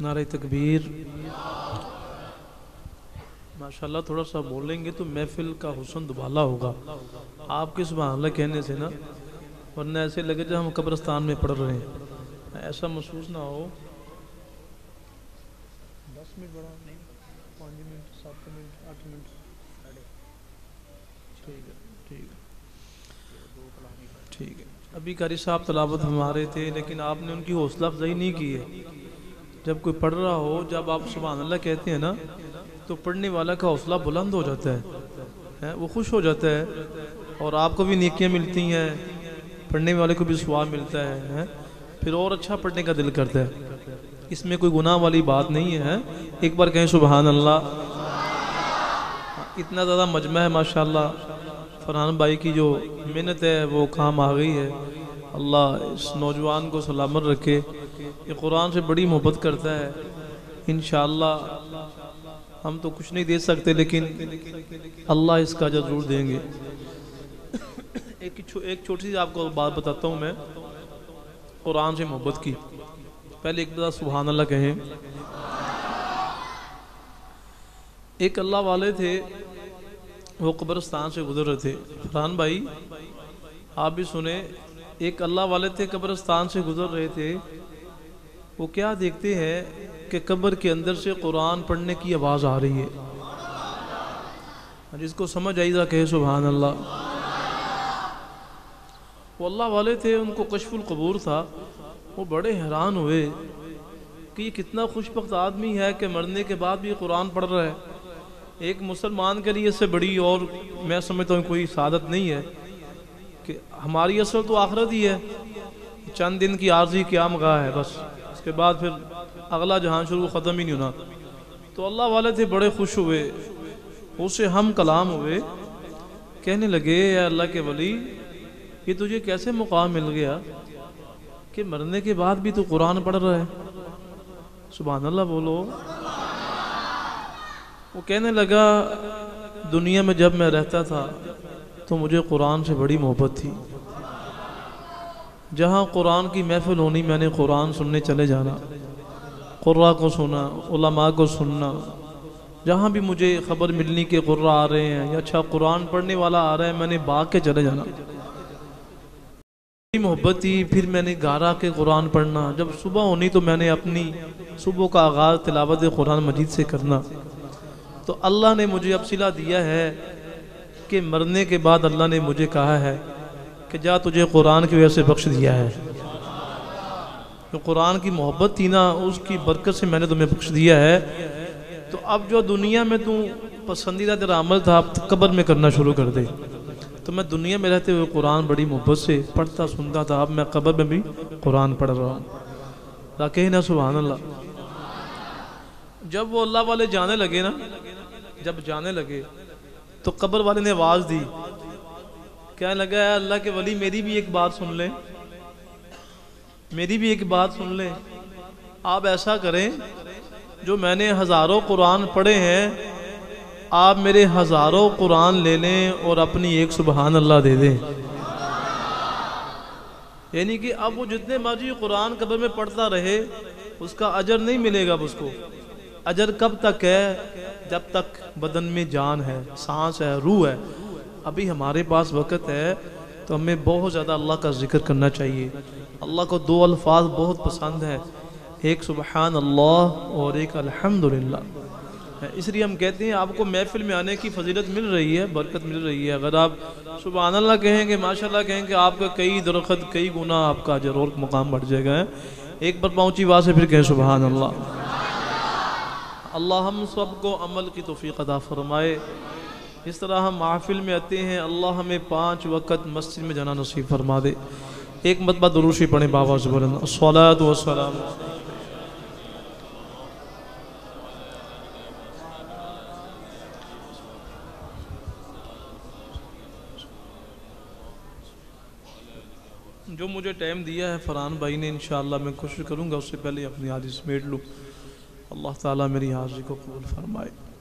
نعرہ تکبیر۔ ماشاءاللہ تھوڑا سا بولیں گے تو محفل کا حسن دوبالا ہوگا۔ آپ کے سبحان اللہ کہنے سے نا ورنہ ایسے لگے جب ہم قبرستان میں پڑھ رہے ہیں۔ ایسا محسوس نہ ہو۔ دس منٹ بڑھا نہیں پانچ منٹ سات منٹ آٹھ منٹ۔ ٹھیک ہے ٹھیک ہے۔ ٹھیک ہے۔ ابھی قاری صاحب تلاوت ہمارے تھے لیکن آپ نے ان کی حوصلہ افزائی نہیں کی ہے۔ جب کوئی پڑھ رہا ہو، جب آپ سبحان اللہ کہتے ہیں نا، تو پڑھنے والا کا حوصلہ بلند ہو جاتا ہے وہ خوش ہو جاتا ہے، اور آپ کو بھی نیکیاں ملتی ہیں، پڑھنے والے کو بھی سواب ملتا ہے پھر اور اچھا پڑھنے کا دل کرتا ہے۔ اس میں کوئی گناہ والی بات نہیں ہے ایک بار کہیں سبحان اللہ۔ اتنا زیادہ مجمع ہے، ماشاءاللہ۔ فرحان بھائی کی جو محنت ہے، وہ کام آ گئی ہے۔ اللہ اس نوجوان کو سلامت رکھے۔ یہ قرآن سے بڑی محبت کرتا ہے۔ انشاءاللہ ہم تو کچھ نہیں دے سکتے، لیکن اللہ اس کا ضرور دیں گے۔ ایک چھوٹی سی آپ کو بات بتاتا ہوں میں۔ قرآن سے محبت کی۔ پہلے ایک بار سبحان اللہ کہیں ایک اللہ والے تھے، وہ قبرستان سے گزر رہے تھے۔ فرحان بھائی، آپ بھی سنیں، ایک اللہ والے تھے قبرستان سے گزر رہے تھے۔ وہ کیا دیکھتے ہیں کہ قبر کے اندر سے قرآن پڑھنے کی آواز آ رہی ہے؟ ہاں جی، جس کو سمجھ آئی تھا کہ سبحان اللہ۔ وہ اللہ والے تھے، ان کو کشف القبور تھا۔ وہ بڑے حیران ہوئے کہ یہ کتنا خوش بخت آدمی ہے کہ مرنے کے بعد بھی قرآن پڑھ رہا ہے۔ ایک مسلمان کے لیے اس سے بڑی اور میں سمجھتا ہوں کوئی سعادت نہیں ہے کہ ہماری اصل تو آخرت ہی ہے۔ چند دن کی عارضی قیام گاہ ہے، بس۔ کے بعد پھر اگلا جہاں شروع ختم ہی نہیں ہونا۔ تو اللہ والے تھے بڑے خوش ہوئے۔ اسے ہم کلام ہوئے۔ کہنے لگے، اے اللہ کے ولی، یہ تجھے کیسے مقام مل گیا کہ مرنے کے بعد بھی تو قرآن پڑھ رہا ہے؟ سبحان اللہ، بولو۔ وہ کہنے لگا، دنیا میں جب میں رہتا تھا تو مجھے قرآن سے بڑی محبت تھی۔ جہاں قرآن کی محفل ہونی میں نے قرآن سننے چلے جانا قرآ کو سنا، علماء کو سننا۔ جہاں بھی مجھے خبر ملنی کہ قرآ آ رہے ہیں یا اچھا قرآن پڑھنے والا آ رہا ہے، میں نے باغ کے چلے جانا۔ محبت تھی، پھر میں نے گارا کے قرآن پڑھنا۔ جب صبح ہونی تو میں نے اپنی صبح کا آغاز تلاوت قرآن مجید سے کرنا۔ تو اللہ نے مجھے اب صلح دیا ہے کہ مرنے کے بعد اللہ نے مجھے کہا ہے کہ جا تجھے قرآن کی وجہ سے بخش دیا ہے۔ جو قرآن کی محبت تھی نا، اس کی برکت سے میں نے تمہیں بخش دیا ہے۔ تو اب جو دنیا میں تو پسندیدہ تیرا عمل تھا، اب قبر میں کرنا شروع کر دے۔ تو میں دنیا میں رہتے ہوئے قرآن بڑی محبت سے پڑھتا، سنتا تھا۔ اب میں قبر میں بھی قرآن پڑھ رہا ہوں۔ کہنا سبحان اللہ۔ جب وہ اللہ والے جانے لگے نا، جب جانے لگے، تو قبر والے نے آواز دی۔ کہنے لگا ہے اللہ کے ولی میری بھی ایک بات سن لیں؟ میری بھی ایک بات سن لیں۔ آپ ایسا کریں جو میں نے ہزاروں قرآن پڑھے ہیں، آپ میرے ہزاروں قرآن لے لیں اور اپنی ایک سبحان اللہ دے دیں۔ یعنی کہ اب وہ جتنے مرضی قرآن قبر میں پڑھتا رہے، اس کا اجر نہیں ملے گا اس کو۔ اجر کب تک ہے؟ جب تک بدن میں جان ہے، سانس ہے، روح ہے۔ ابھی ہمارے پاس وقت ہے تو ہمیں بہت زیادہ اللہ کا ذکر کرنا چاہیے۔ اللہ کو دو الفاظ بہت پسند ہے ایک سبحان اللہ اور ایک الحمدللہ۔ اس لیے ہم کہتے ہیں، آپ کو محفل میں آنے کی فضیلت مل رہی ہے، برکت مل رہی ہے۔ اگر آپ سبحان اللہ کہیں گے، ماشاءاللہ کہیں گے، آپ کا کئی درخت، کئی گناہ آپ کا ضرور مقام بڑھ جائے گا۔ ایک بار پہنچی بات سے پھر کہیں سبحان اللہ اللہ ہم سب کو عمل کی توفیق عطا فرمائے۔ اس طرح ہم محفل میں آتے ہیں، اللہ ہمیں پانچ وقت مسجد میں جانا نصیب فرما دے۔ ایک مرتبہ دروشی پڑھیں بابا سے بولنا الصلاة والسلام جو مجھے ٹائم دیا ہے فرحان بھائی نے، انشاءاللہ میں کوشش کروں گا، اس سے پہلے اپنی حادث سمیٹ لوں۔ اللہ تعالیٰ میری حاضری کو قبول فرمائے۔